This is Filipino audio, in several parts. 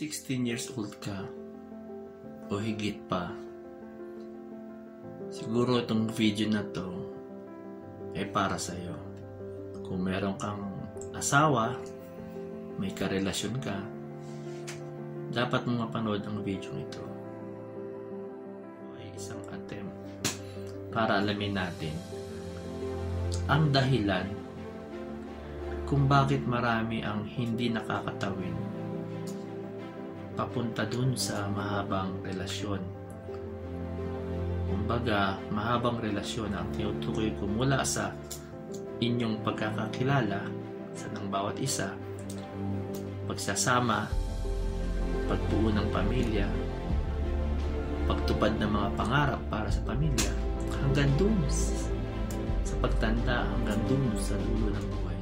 Kung 16 years old ka, o higit pa, siguro itong video na to ay para sa'yo. Kung meron kang asawa, may karelasyon ka, dapat mo mapanood ang video ito. Ay isang attempt para alamin natin ang dahilan kung bakit marami ang hindi nakakatawin papunta dun sa mahabang relasyon. Kumbaga, mahabang relasyon ang tinutukoy ko mula sa inyong pagkakakilala sa ng bawat isa, pagsasama, pagbuo ng pamilya, pagtupad ng mga pangarap para sa pamilya, hanggang dun sa pagtanda, hanggang dun sa dulo ng buhay.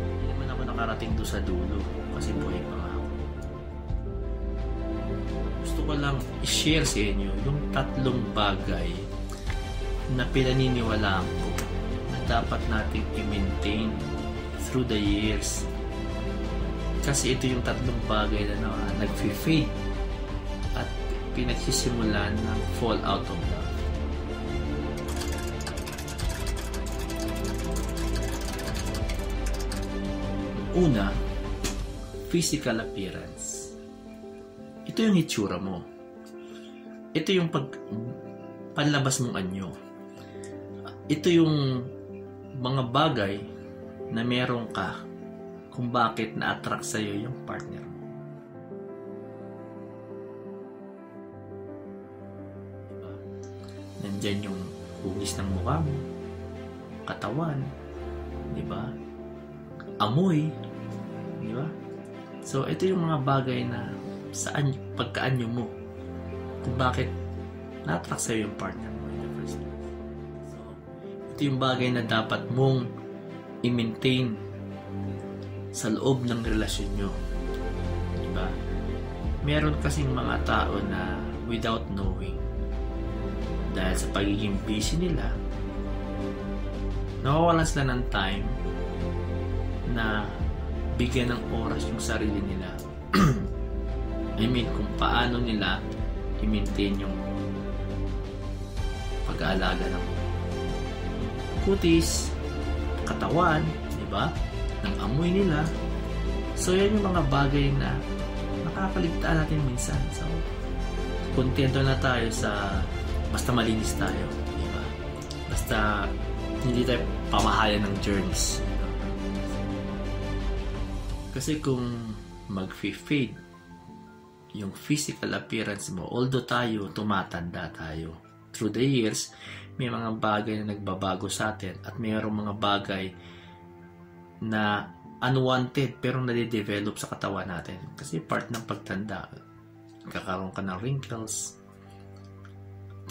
Hindi naman ako nakarating doon sa dulo kasi buhay pa Gusto ko lang i-share sa inyo yung tatlong bagay na pinaniniwalaan ko na dapat nating i-maintain through the years. Kasi ito yung tatlong bagay na, na nag-fade at pinagsisimulan ng fall out of love. Una, physical appearance. Ito yung itsura mo. Ito yung pag panlabas mong anyo. Ito yung mga bagay na meron ka kung bakit na-attract sa'yo yung partner mo. Diba? Nandyan yung hugis ng mukha mo, katawan, di ba? Amoy, di ba? So, ito yung mga bagay na saan pagkaanyo mo kung bakit na-attract sa'yo yung partner mo in the first place. So, ito yung bagay na dapat mong i-maintain sa loob ng relasyon nyo. Diba? Meron kasing mga tao na without knowing dahil sa pagiging busy nila nawawalan sila ng time na bigyan ng oras yung sarili nila. Mean, kung paano nila i-maintain yung pag-aalaga ng kutis, katawan, di ba? Ng amoy nila. So, yan yung mga bagay na nakakaligtaan natin minsan. So, kontento na tayo sa basta malinis tayo, di ba? Basta hindi tayo pamahayan ng germs. Kasi kung mag-fade yung physical appearance mo, although tayo, tumatanda tayo. Through the years, may mga bagay na nagbabago sa atin at mayroong mga bagay na unwanted pero nade-develop sa katawan natin. Kasi part ng pagtanda, kakaroon ka ng wrinkles,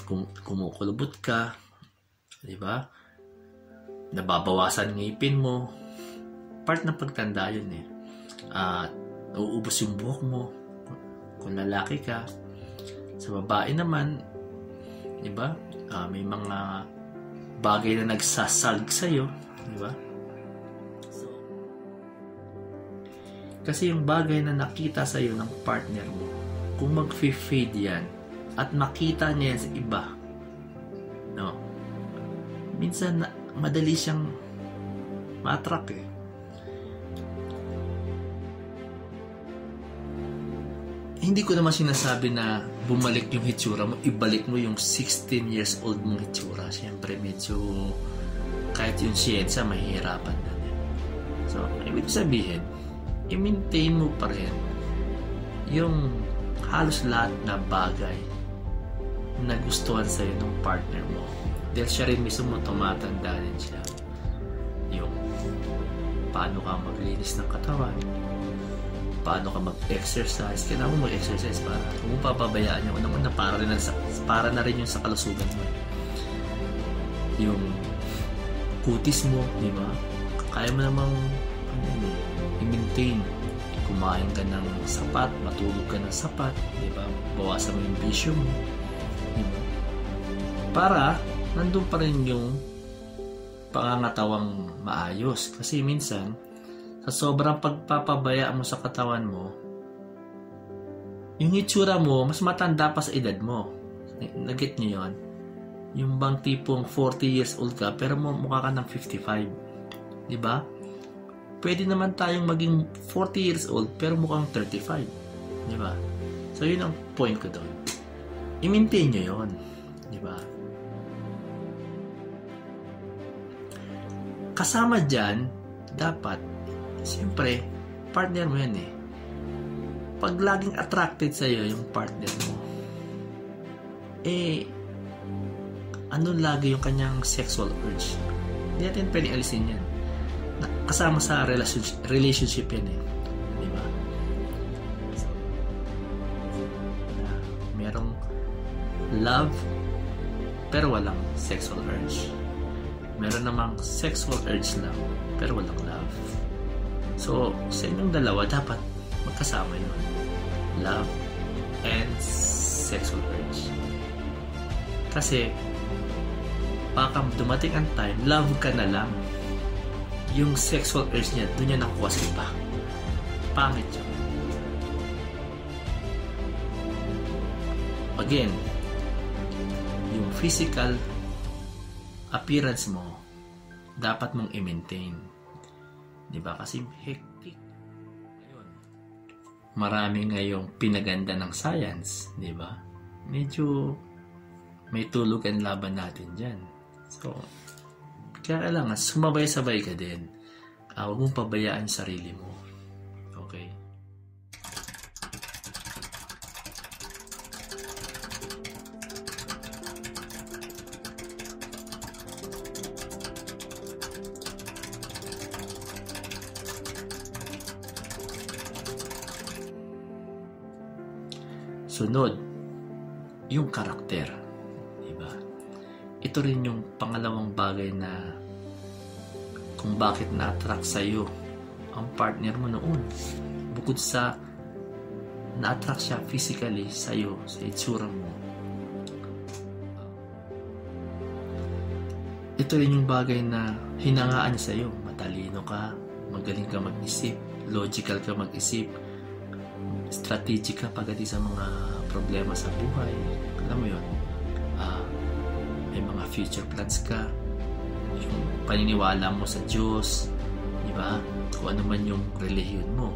kum- kumukulubot ka, di ba? Nababawasan ngipin mo. Part ng pagtanda yun eh. Uh, uubos yung buhok mo kung lalaki ka. Sa babae naman, di ba? Uh, may mga bagay na nagsasalg sa'yo, di ba? So, kasi yung bagay na nakita sa'yo ng partner mo, kung mag-fade yan, at makita niya yan sa iba, no? Minsan, madali siyang ma-attract eh. Hindi ko naman sinasabi na bumalik yung hitsura mo, ibalik mo yung 16 years old mong hitsura. Siyempre, medyo kahit yung siyensya, mahihirapan na. So, ibig sabihin, i-maintain mo pa rin yung halos lahat na bagay na gustuhan sa'yo ng partner mo. Dahil siya rin mismo tumatanda din siya. Yung paano ka maglinis ng katawan, paano ka mag-exercise. Kailangan mo mag-exercise para kung papabayaan yung naman na para, rin na, para na rin yung sa kalusugan mo. Yung kutis mo, di ba? Kaya mo namang ano, i-maintain. Kumain ka ng sapat, matulog ka ng sapat, di ba? Bawasan mo yung bisyo mo. Di ba? Para nandun pa rin yung pangangatawang maayos. Kasi minsan, sa sobrang pagpapabaya mo sa katawan mo, yung itsura mo, mas matanda pa sa edad mo. Nagit niyo yon Yung bang tipong 40 years old ka, pero mukha ka ng 55. Di ba? Pwede naman tayong maging 40 years old, pero mukhang 35. Di ba? So, yun ang point ko doon. I-maintain nyo yun. Di ba? Kasama dyan, dapat, siyempre, partner mo yan eh. Pag laging attracted sa'yo yung partner mo, eh, ano lagi yung kanyang sexual urge? Hindi natin pwedeng alisin yan. Kasama sa relationship, relationship yan eh. Di ba? merong love pero walang sexual urge. Meron namang sexual urge lang pero walang love. So, sa inyong dalawa, dapat magkasama yun. Love and sexual urge. Kasi, baka dumating ang time, love ka na lang. Yung sexual urge niya, doon niya nakuha sa iba. Pangit yun. Again, yung physical appearance mo, dapat mong i-maintain. Di ba? Kasi hectic. Ayun. Marami ngayong pinaganda ng science, di ba? Medyo may tulugan laban natin dyan. So, kaya kailangan sumabay-sabay ka din. Uh, huwag mong pabayaan sarili mo. Sunod, yung karakter. Diba? Ito rin yung pangalawang bagay na kung bakit na-attract sa'yo ang partner mo noon. Bukod sa na-attract siya physically sa'yo, sa itsura mo. Ito rin yung bagay na hinangaan niya sa'yo. Matalino ka, magaling ka mag-isip, logical ka mag-isip, strategic ka pagdating sa mga problema sa buhay. Alam mo yun, uh, may mga future plans ka, yung paniniwala mo sa Diyos, di ba? Kung ano man yung relihiyon mo,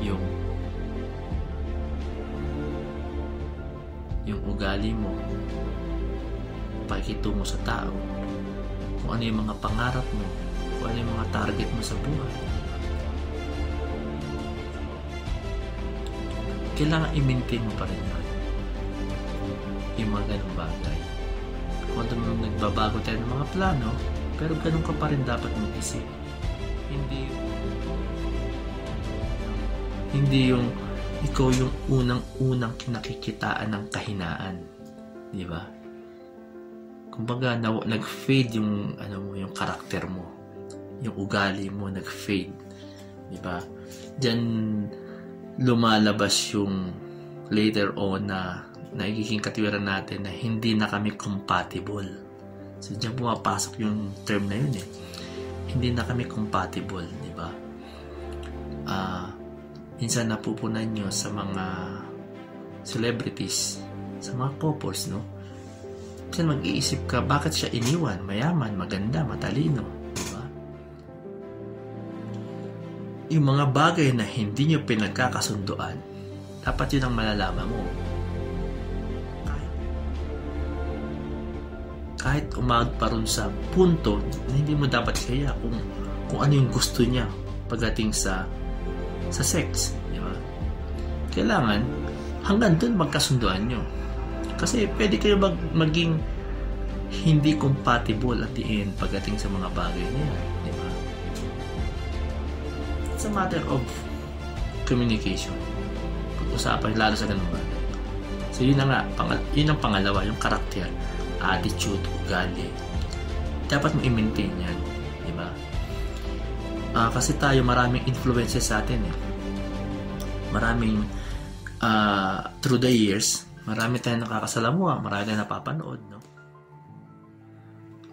yung yung ugali mo, pakikitungo sa tao, kung ano yung mga pangarap mo, kung ano yung mga target mo sa buhay. Kailangan i-maintain mo pa rin yun. Yung mga ganong bagay. Kung ano nagbabago tayo ng mga plano, pero ganun ka pa rin dapat mag-isip. Hindi hindi yung ikaw yung unang-unang kinakikitaan ng kahinaan. Di ba? Kumbaga, na, nag-fade yung, ano mo, yung karakter mo. Yung ugali mo, nag-fade. Di ba? Diyan, lumalabas yung later on na nagiging katiwiran natin na hindi na kami compatible. So, diyan pumapasok yung term na yun eh. Hindi na kami compatible, di ba? Uh, minsan napupunan nyo sa mga celebrities, sa mga couples, no? Minsan mag-iisip ka, bakit siya iniwan? Mayaman, maganda, matalino, Yung mga bagay na hindi nyo pinagkakasunduan, dapat yun ang malalaman mo. Kahit, kahit umag pa rin sa punto na hindi mo dapat kaya kung, kung ano yung gusto niya pagdating sa sa sex, di ba? Kailangan hanggang doon magkasunduan nyo. Kasi pwede kayo mag, maging hindi compatible at the end pagdating sa mga bagay na a matter of communication. Pag-usapan lalo sa ganung bagay. So yun na nga, pangal yun ang pangalawa, yung karakter, attitude, ugali. Dapat mo i-maintain yan, di ba? Uh, kasi tayo maraming influences sa atin eh. Maraming uh, through the years, marami tayong nakakasalamuha, marami tayong napapanood, no?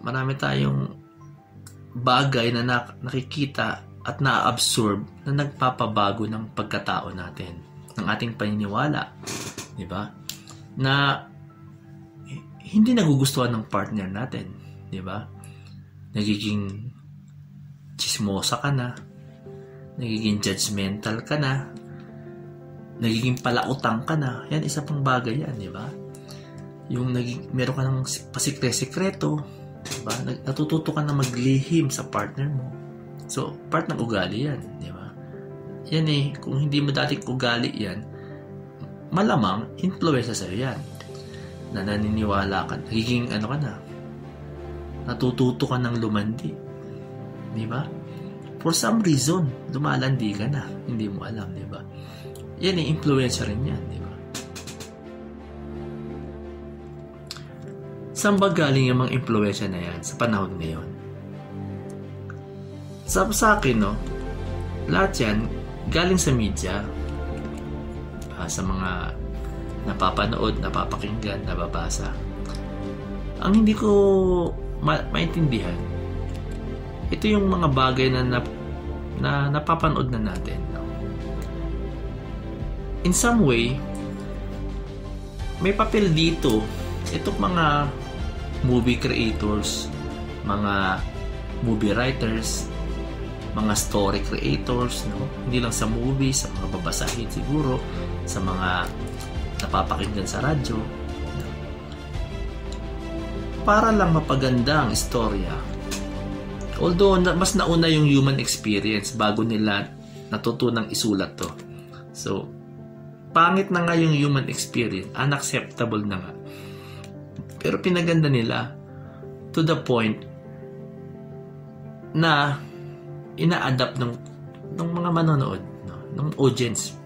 Marami tayong bagay na nak- nakikita at na-absorb na nagpapabago ng pagkatao natin. ng ating paniniwala, di ba? Na hindi nagugustuhan ng partner natin, di ba? Nagiging chismosa ka na, nagiging judgmental ka na, nagiging palautang ka na. Yan, isa pang bagay yan, di ba? Yung naging, meron ka ng pasikre-sikreto, di ba? Natututo ka na maglihim sa partner mo. So, part ng ugali yan, di ba? Yan eh, kung hindi mo dati ugali yan, malamang influensya sa'yo yan. Na naniniwala ka, nagiging ano ka na, natututo ka ng lumandi. Di ba? For some reason, lumalandi ka na. Hindi mo alam, di ba? Yan eh, influensya rin yan, di ba? Saan ba galing yung mga influensya na yan sa panahon ngayon? Sa, sa akin, no, lahat yan galing sa media, uh, sa mga napapanood, napapakinggan, nababasa. Ang hindi ko ma- maintindihan, ito yung mga bagay na, na, na napapanood na natin. In some way, may papel dito itong mga movie creators, mga movie writers, mga story creators, no? hindi lang sa movie, sa mga babasahin siguro, sa mga napapakinggan sa radyo. Para lang mapaganda ang istorya. Although mas nauna yung human experience bago nila natutunang isulat to. So, pangit na nga yung human experience, unacceptable na nga. Pero pinaganda nila to the point na ina-adapt ng ng mga manonood, no? ng audience.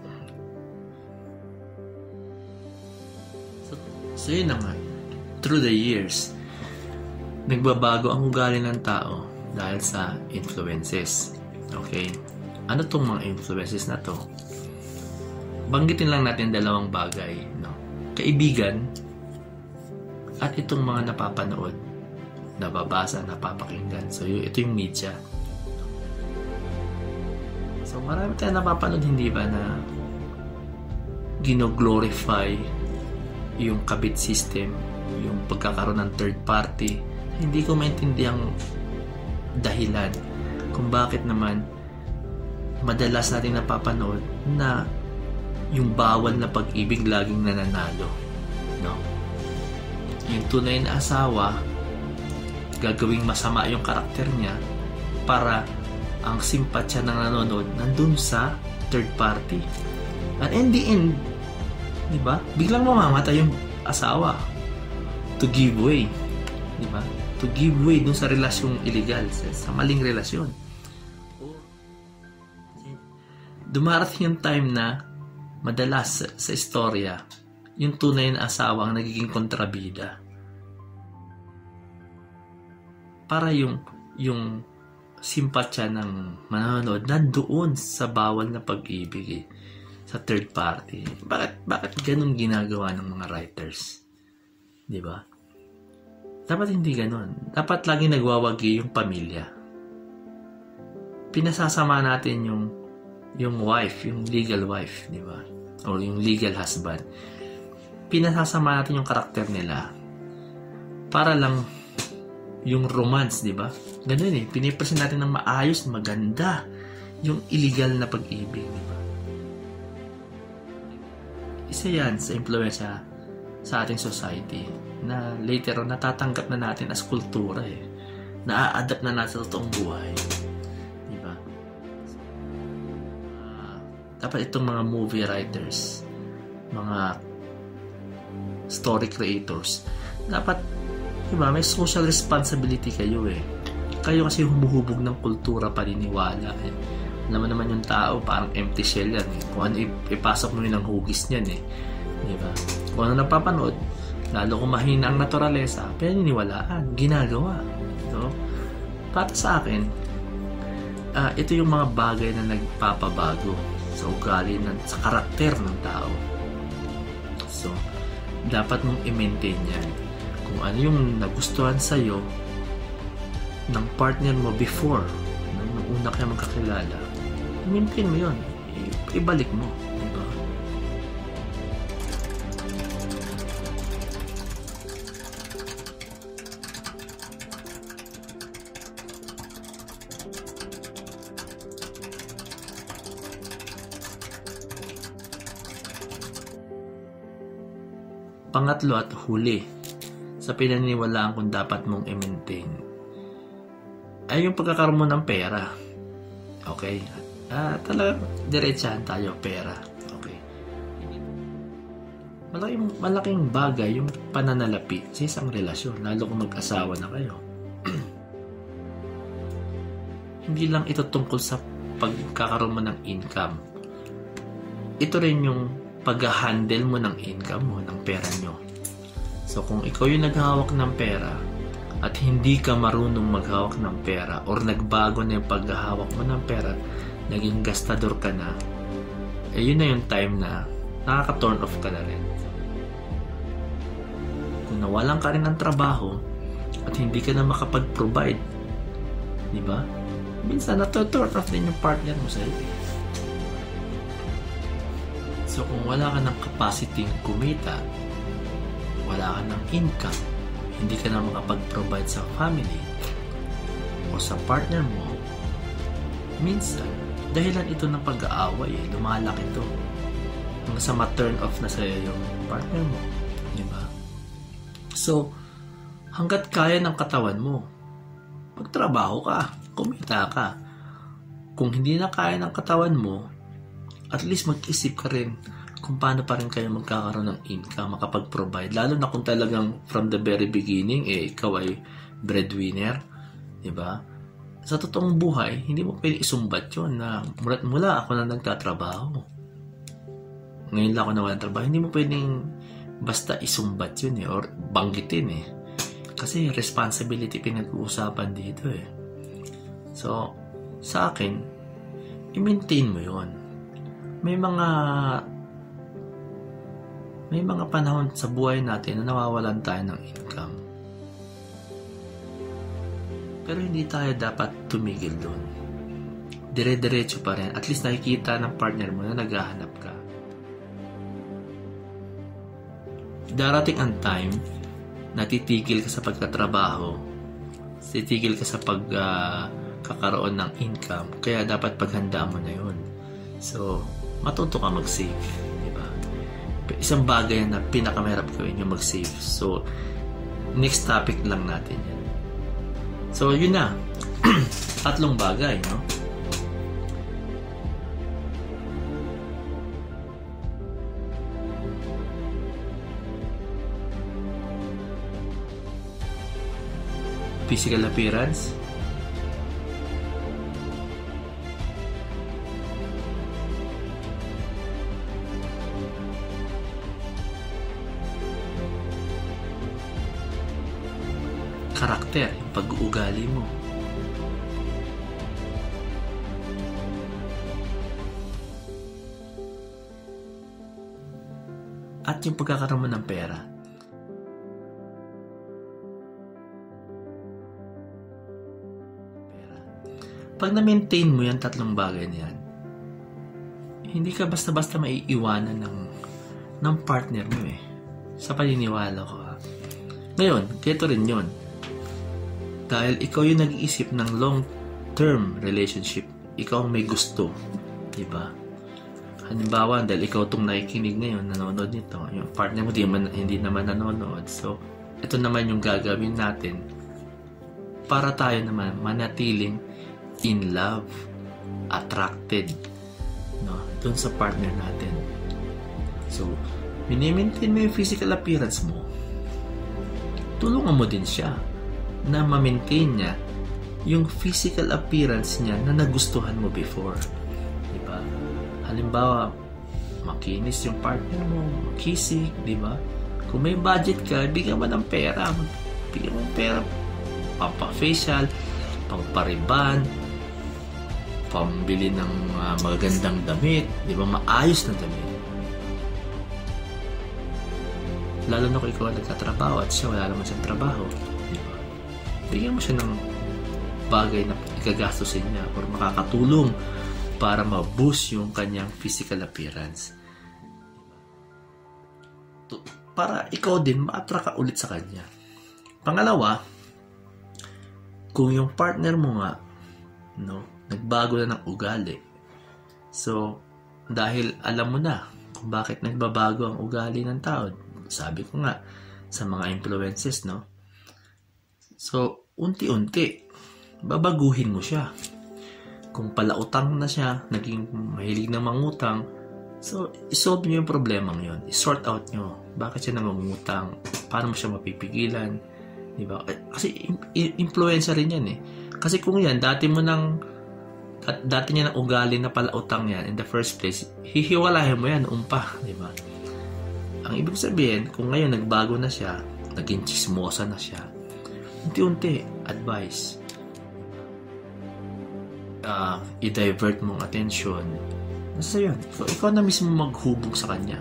So, so yun na nga. Through the years, nagbabago ang ugali ng tao dahil sa influences. Okay? Ano tong mga influences na to? Banggitin lang natin dalawang bagay. No? Kaibigan at itong mga napapanood, nababasa, napapakinggan. So, ito yung media. So marami tayong napapanood, hindi ba, na gino-glorify yung kabit system, yung pagkakaroon ng third party. Hindi ko maintindihan dahilan kung bakit naman madalas natin napapanood na yung bawal na pag-ibig laging nananalo. No? Yung tunay na asawa, gagawing masama yung karakter niya para ang simpatsya ng nanonood nandun sa third party. And in the end, di ba? Biglang mamamatay yung asawa to give way. Di ba? To give way dun sa relasyong illegal, sa, maling relasyon. Dumarating yung time na madalas sa istorya, yung tunay na asawa ang nagiging kontrabida. Para yung yung simpatya ng manonood nandoon sa bawal na pag-ibig eh, sa third party. Bakit, bakit ganun ginagawa ng mga writers? Di ba? Dapat hindi ganun. Dapat lagi nagwawagi yung pamilya. Pinasasama natin yung yung wife, yung legal wife, di ba? O yung legal husband. Pinasasama natin yung karakter nila para lang yung romance, di ba? Ganun eh, pinipresent natin ng maayos, maganda, yung illegal na pag-ibig, di ba? Isa yan sa influensya sa ating society na later on natatanggap na natin as kultura eh. Na-adapt na natin sa totoong buhay. Di ba? Uh, dapat itong mga movie writers, mga story creators, dapat Diba? May social responsibility kayo eh. Kayo kasi humuhubog ng kultura paniniwala eh. Naman naman yung tao, parang empty shell yan eh. Kung ano ipasok mo yun ang hugis niyan eh. Diba? Kung ano napapanood, lalo kung mahina ang naturalesa, paniniwalaan, ginagawa. No? Para sa akin, uh, ito yung mga bagay na nagpapabago sa ugali, ng, sa karakter ng tao. So, dapat mong i-maintain yan kung ano yung nagustuhan sa'yo ng partner mo before, nung una kayo magkakilala, maintain mo yun. ibalik mo. Diba? Pangatlo at huli, sa pinaniniwalaan kung dapat mong i-maintain, ay yung pagkakaroon mo ng pera. Okay? Ah, talagang diretsahan tayo, pera. Okay? Malaking, malaking bagay yung pananalapi sa isang relasyon, lalo kung mag-asawa na kayo. Hindi lang ito tungkol sa pagkakaroon mo ng income. Ito rin yung pag-handle mo ng income mo, ng pera nyo. So kung ikaw yung naghawak ng pera at hindi ka marunong maghawak ng pera or nagbago na yung paghahawak mo ng pera, naging gastador ka na, eh yun na yung time na nakaka-turn off ka na rin. Kung nawalan ka rin ng trabaho at hindi ka na makapag-provide, di ba? Minsan na-turn off din yung partner mo sa iyo. So kung wala ka ng capacity kumita, wala ka ng income, hindi ka na makapag-provide sa family o sa partner mo, minsan, dahilan ito ng pag-aaway eh, lumalaki ito. Hanggang sa ma-turn off na sa'yo yung partner mo. Di ba? So, hanggat kaya ng katawan mo, magtrabaho ka, kumita ka. Kung hindi na kaya ng katawan mo, at least mag-isip ka rin kung paano pa rin kayo magkakaroon ng income, makapag-provide. Lalo na kung talagang from the very beginning, eh, ikaw ay breadwinner. Di ba? Sa totoong buhay, hindi mo pwede isumbat yun na mula, mula ako na nagtatrabaho. Ngayon lang ako na walang trabaho. Hindi mo pwedeng basta isumbat yun eh, or banggitin eh. Kasi responsibility pinag-uusapan dito eh. So, sa akin, i-maintain mo yon may mga may mga panahon sa buhay natin na nawawalan tayo ng income. Pero hindi tayo dapat tumigil doon. Dire-diretso pa rin. At least nakikita ng partner mo na naghahanap ka. Darating ang time na titigil ka sa pagtatrabaho, titigil ka sa pagkakaroon uh, ng income, kaya dapat paghanda mo na yun. So, matuto ka mag-save. Isang bagay na pinakamahirap gawin yung mag-save. So, next topic lang natin yan. So, yun na. Tatlong bagay, no? Physical appearance, karakter, yung pag-uugali mo. At yung pagkakaroon ng pera. Pera. Pag na-maintain mo yan tatlong bagay na yan, hindi ka basta-basta maiiwanan ng, ng partner mo eh. Sa paniniwala ko. Ngayon, keto rin yun dahil ikaw yung nag-iisip ng long-term relationship. Ikaw ang may gusto. Di ba? Halimbawa, dahil ikaw itong nakikinig ngayon, nanonood nito, yung partner mo di man, hindi naman nanonood. So, ito naman yung gagawin natin para tayo naman manatiling in love, attracted no, dun sa partner natin. So, minimaintain mo yung physical appearance mo. Tulungan mo din siya na ma-maintain niya yung physical appearance niya na nagustuhan mo before. Di ba? Halimbawa, makinis yung partner mo, kisig, di ba? Kung may budget ka, bigyan mo ng pera. Bigyan mo ng pera. Pampa-facial, pang-pariban, pambili ng uh, magagandang damit, di ba? Maayos na damit. Lalo na kung ikaw nagtatrabaho at siya wala naman siyang trabaho bigyan mo siya ng bagay na ikagastusin niya or makakatulong para ma-boost yung kanyang physical appearance. Para ikaw din ma-attract ka ulit sa kanya. Pangalawa, kung yung partner mo nga, no, nagbago na ng ugali. So, dahil alam mo na kung bakit nagbabago ang ugali ng tao, sabi ko nga, sa mga influences, no? So, unti-unti, babaguhin mo siya. Kung palautang na siya, naging mahilig na mangutang, so, isolve nyo yung problema yun. I-sort out nyo. Bakit siya nangungutang? Paano mo siya mapipigilan? Di ba? Kasi influencer rin yan eh. Kasi kung yan, dati mo nang at dati niya na ugali na pala utang yan in the first place, hihiwalahin mo yan noong pa, di ba? Ang ibig sabihin, kung ngayon nagbago na siya, naging chismosa na siya, unti-unti, advice. Uh, i-divert mong attention. Nasa yun. Ikaw, ikaw na mismo maghubog sa kanya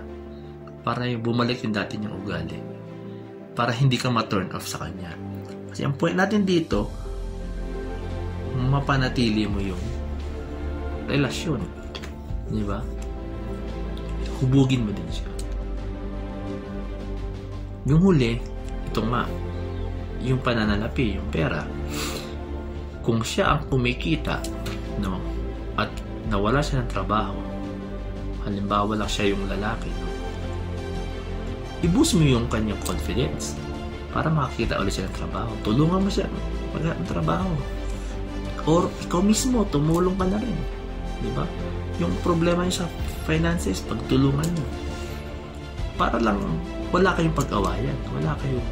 para bumalik yung dati niyang ugali. Para hindi ka ma-turn off sa kanya. Kasi ang point natin dito, mapanatili mo yung relasyon. Di ba? Hubugin mo din siya. Yung huli, ito nga, yung pananalapi, yung pera. Kung siya ang kumikita, no, at nawala siya ng trabaho, halimbawa lang siya yung lalaki, no, i-boost mo yung kanyang confidence para makakita ulit siya ng trabaho. Tulungan mo siya mag ng trabaho. Or ikaw mismo, tumulong ka na rin. Di ba? Yung problema niya sa finances, pagtulungan niyo. Para lang wala kayong pag-awayan. Wala kayong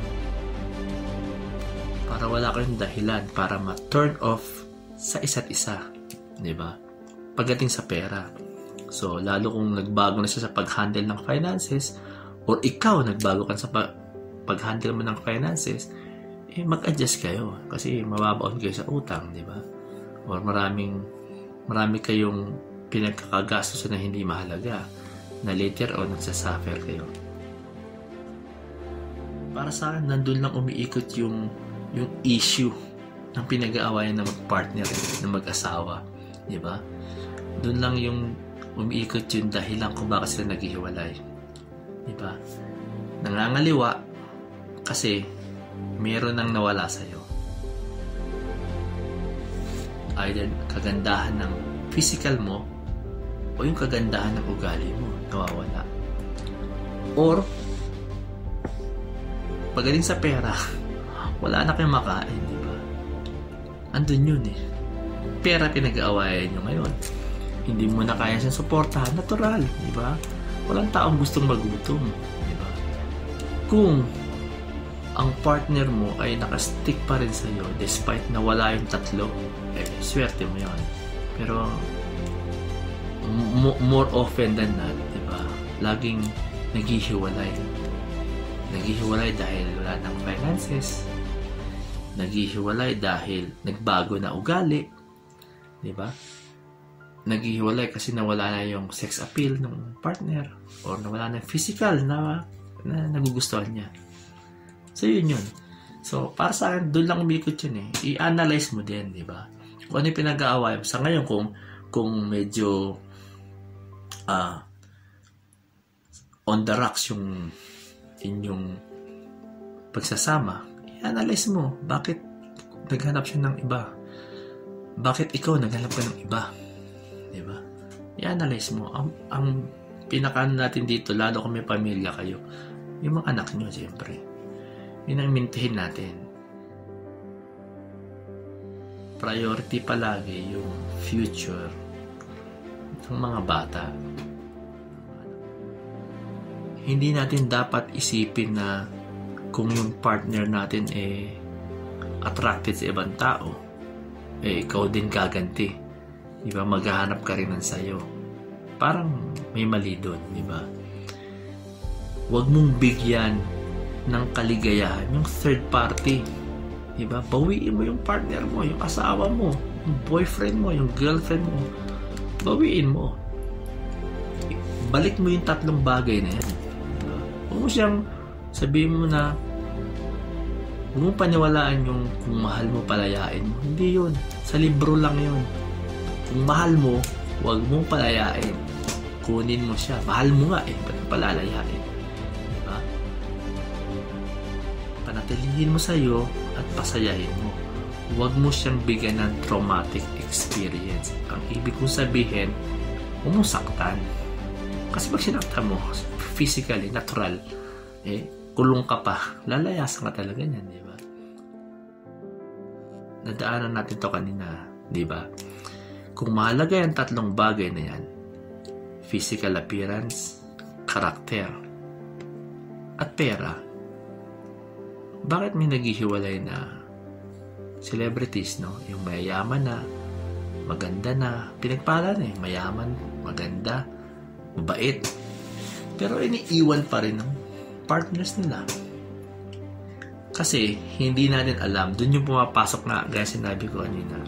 para wala kayong dahilan para ma-turn off sa isa't isa. Di ba? Pagdating sa pera. So, lalo kung nagbago na siya sa pag-handle ng finances or ikaw nagbago ka sa pag-handle mo ng finances, eh, mag-adjust kayo kasi mababaon kayo sa utang, di ba? Or maraming marami kayong pinagkakagastos na hindi mahalaga na later on nagsasuffer kayo. Para sa akin, nandun lang umiikot yung, yung issue ng pinag-aawayan ng partner ng mag-asawa. Di ba? Doon lang yung umiikot yung dahilan kung bakit sila naghihiwalay. Di ba? Nangangaliwa kasi meron nang nawala sa'yo either kagandahan ng physical mo o yung kagandahan ng ugali mo nawawala. Or, pagaling sa pera, wala na kayong makain, di ba? Andun yun eh. Pera pinag-aawayan nyo ngayon. Hindi mo na kaya siyang suportahan. Natural, di ba? Walang taong gustong magutom, di ba? Kung ang partner mo ay nakastick pa rin sa iyo despite na wala yung tatlo, eh, swerte mo yon. Pero more often than not, di ba, laging naghihiwalay. Naghihiwalay dahil wala ng finances. Naghihiwalay dahil nagbago na ugali. Di ba? Naghihiwalay kasi nawala na yung sex appeal ng partner or nawala na physical na, na nagugustuhan niya. So, yun yun. So, para sa akin, doon lang umikot yun eh. I-analyze mo din, di ba? Kung ano yung pinag-aaway Sa ngayon, kung, kung medyo uh, on the rocks yung inyong pagsasama, i-analyze mo. Bakit naghanap siya ng iba? Bakit ikaw naghanap ka ng iba? Di ba? I-analyze mo. Ang, ang pinakaano natin dito, lalo kung may pamilya kayo, yung mga anak nyo, siyempre yun ang mintihin natin. Priority palagi yung future ng mga bata. Hindi natin dapat isipin na kung yung partner natin eh attracted sa ibang tao, eh ikaw din gaganti. Di ba? Maghahanap ka rin ng sayo. Parang may mali doon, di ba? Huwag mong bigyan ng kaligayahan, yung third party. Diba? Bawiin mo yung partner mo, yung asawa mo, yung boyfriend mo, yung girlfriend mo. Bawiin mo. Balik mo yung tatlong bagay na yan. Huwag mo siyang sabihin mo na huwag mong paniwalaan yung kung mahal mo palayain mo. Hindi yun. Sa libro lang yun. Kung mahal mo, huwag mong palayain. Kunin mo siya. Mahal mo nga eh. Ba't palalayain? panatilihin mo sa iyo at pasayahin mo. Huwag mo siyang bigyan ng traumatic experience. Ang ibig kong sabihin, huwag mo saktan. Kasi pag sinaktan mo, physically, natural, eh, kulong ka pa. Lalayasan ka talaga niyan, di ba? Nadaanan natin to kanina, di ba? Kung mahalaga yung tatlong bagay na yan, physical appearance, karakter, at pera, bakit may naghihiwalay na celebrities, no? Yung mayayaman na, maganda na, pinagpala na eh, mayaman, maganda, mabait, pero iniiwan pa rin ng partners nila. Kasi, hindi natin alam, dun yung pumapasok na, gaya sinabi ko kanina,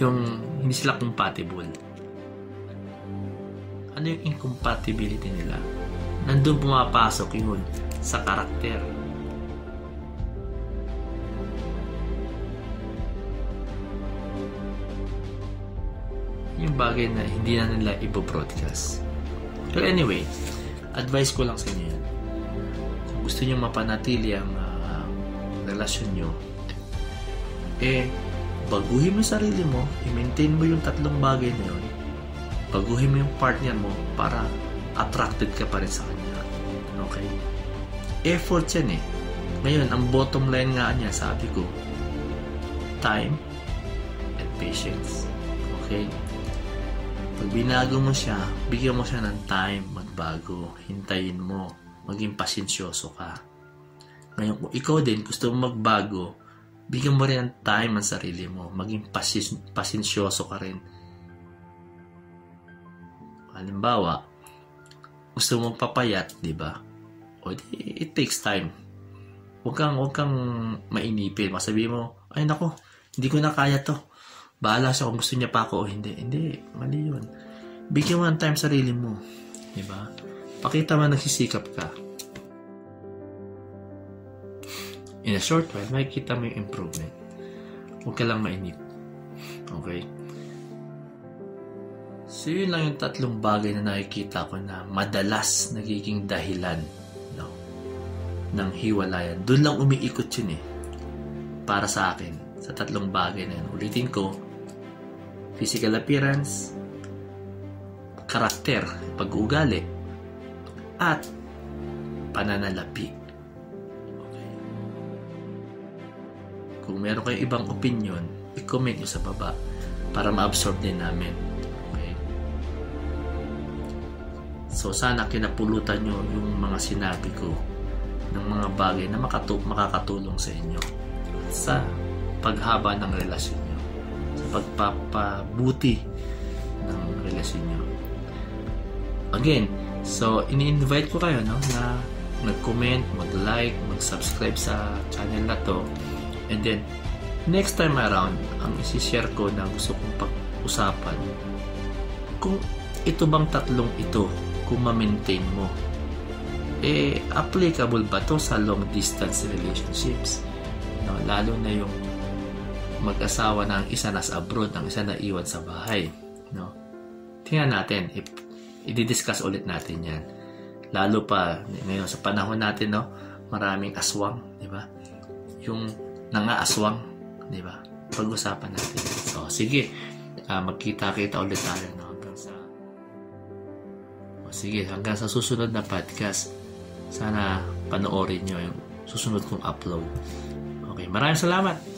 yung hindi sila compatible. Ano yung incompatibility nila? Nandun pumapasok yun sa karakter. Yung bagay na hindi na nila ipo-broadcast. Pero anyway, advice ko lang sa inyo gusto nyo mapanatili ang uh, relasyon nyo, eh, baguhin mo yung sarili mo, i-maintain mo yung tatlong bagay na yun, baguhin mo yung partner mo para attracted ka pa rin sa kanya. Okay? Effort yan eh. Ngayon, ang bottom line nga niya, sabi ko, time and patience. Okay? Pag binago mo siya, bigyan mo siya ng time magbago. Hintayin mo. Maging pasensyoso ka. Ngayon, kung ikaw din gusto mo magbago, bigyan mo rin ng time ang sarili mo. Maging pasis- pasensyoso ka rin. Halimbawa, gusto mo papayat, di ba? O di, it takes time. Huwag kang, huwag kang mainipin. Masabi mo, ay nako, hindi ko na kaya to bahala siya kung gusto niya pa ako o hindi. Hindi, mali yun. Bigyan mo ng time sarili mo. Diba? Pakita mo nagsisikap ka. In a short while, makikita mo yung improvement. Huwag ka lang mainip. Okay? So, yun lang yung tatlong bagay na nakikita ko na madalas nagiging dahilan no, ng hiwalayan. Doon lang umiikot yun eh. Para sa akin, sa tatlong bagay na yun. Ulitin ko, physical appearance, karakter, pag-uugali, at pananalapi. Okay. Kung meron kayong ibang opinion, i-comment nyo sa baba para ma-absorb din namin. Okay. So, sana kinapulutan nyo yung mga sinabi ko ng mga bagay na makatu- makakatulong sa inyo sa paghaba ng relasyon nyo sa pagpapabuti ng relasyon nyo. Again, so ini-invite ko kayo no, na mag-comment, mag-like, mag-subscribe sa channel na to. And then, next time around, ang isi-share ko na gusto kong pag-usapan, kung ito bang tatlong ito, kung ma-maintain mo, eh, applicable ba to sa long distance relationships? No, lalo na yung mag-asawa na ang isa nasa abroad, ang isa na iwan sa bahay. No? Tingnan natin, if, i-discuss ulit natin yan. Lalo pa ngayon sa panahon natin, no, maraming aswang, di ba? Yung nangaaswang, di ba? Pag-usapan natin. So, sige, uh, magkita-kita ulit tayo, no? Hanggang sa... O, sige, hanggang sa susunod na podcast, sana panoorin nyo yung susunod kong upload. Okay, maraming salamat!